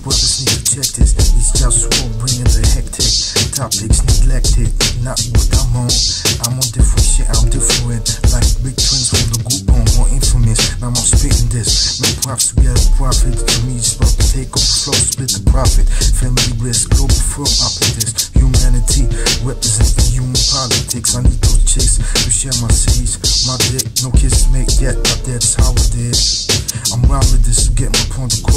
Brothers need to check this. It's just war bringing the hectic. Topics neglected, not what I'm on. I'm on different shit, I'm different. Like big twins from the group on more infamous. Now I'm spitting this. No props to get a profit. To me, it's about to take off flow, split the profit. Family bliss, Globalfirm up in this. Humanity, representing human politics. I need those chicks to share my seeds. My dick, no kiss make yet, but that's how it is. I'm round with this to get my point across.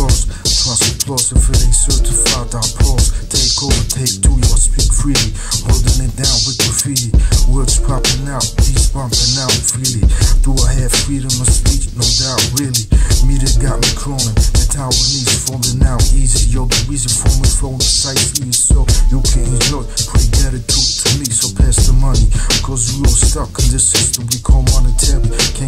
Applause it ain't certified, I pause. Take over, take two, you speak freely. Holding it down with graffiti. Words popping out, beats bumping out freely. Do I have freedom of speech? No doubt, really. Media got me crawling. The tower needs falling out easy. Yo, the reason for me flowing precisely is so you can enjoy. Pray gratitude to me, so pass the money. Cause we all stuck in this system we call monetary. Can't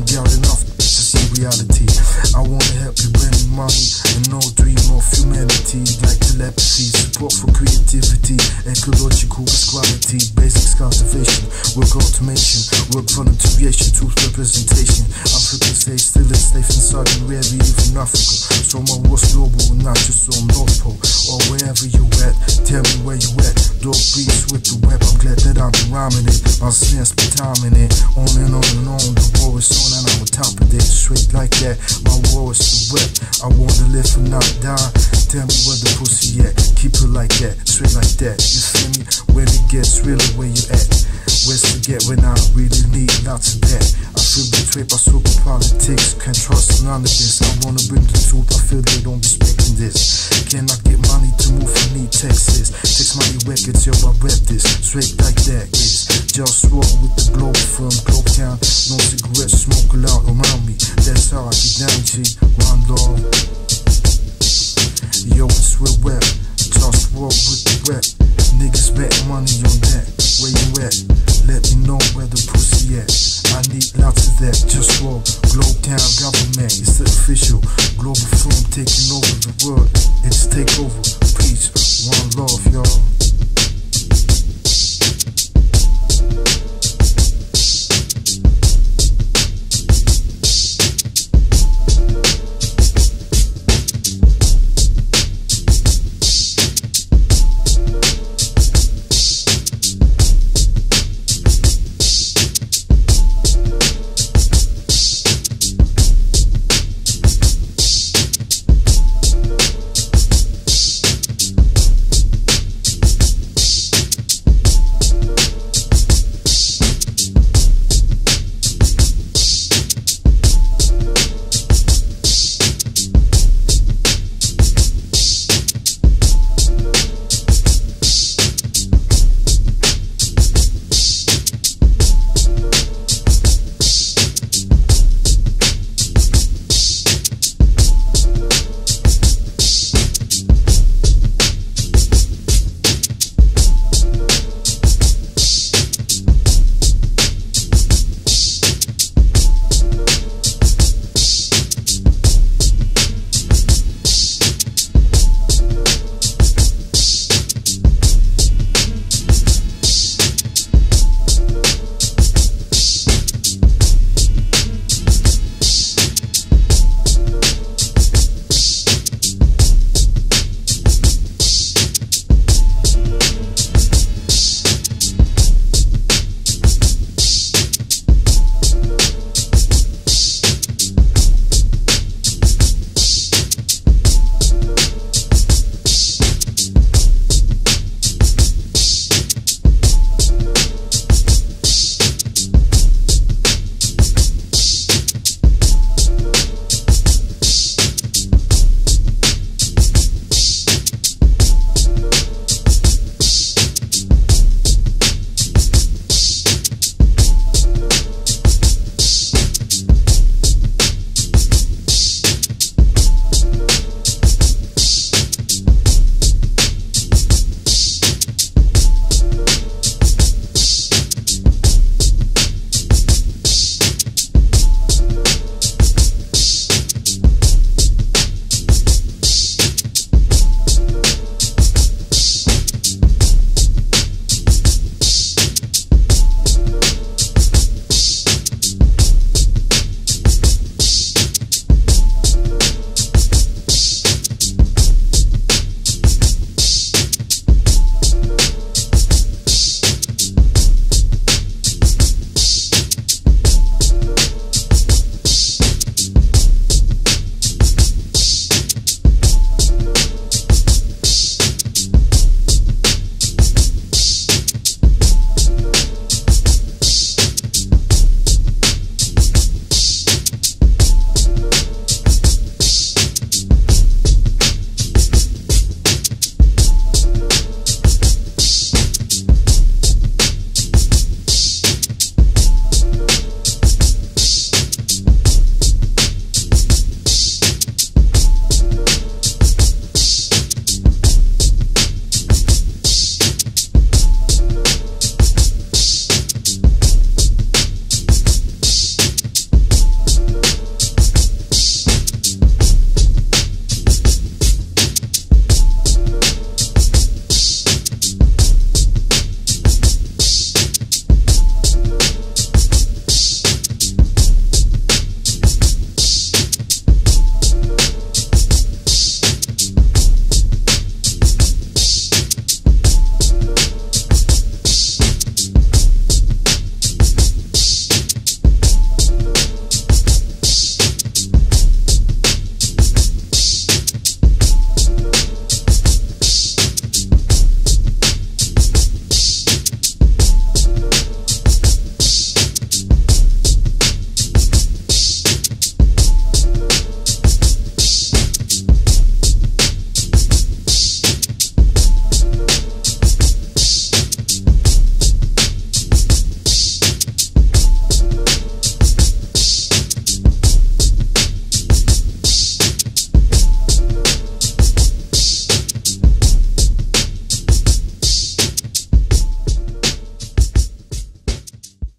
work volunteeration, truth representation. African say still enslaved in Saudi Arabia, even Africa. So my war's global, not just on North Pole or wherever you at. Tell me where you at. Dog beats with the web. I'm glad that I've been rhyming it. My snares be timing it. On and on and on. The war is on and I'm on top of it. Straight like that. My war is the web. I wanna live and not die. Tell me where the pussy at. Keep it like that. Straight like that. You feel me? When it gets really where you at. Where's to get when I really need lots of that? I feel betrayed by super politics. Can't trust none of this. I wanna bring the truth. I feel they don't respecting this. Can Cannot get money to move from me, Texas. Takes money records, yo, I rep this. Straight like that is JustWar with the globe firm, globe town. No cigarettes, smoke loud around me. That's how I get down, G. One love. Yo, it's real wet. JustWar with the wet. Niggas bet money on that. Where you at? Let me know where the pussy at. I need lots of that. JustWar. Globe town government. It's official. Global firm taking over the world. It's takeover. Peace. One love.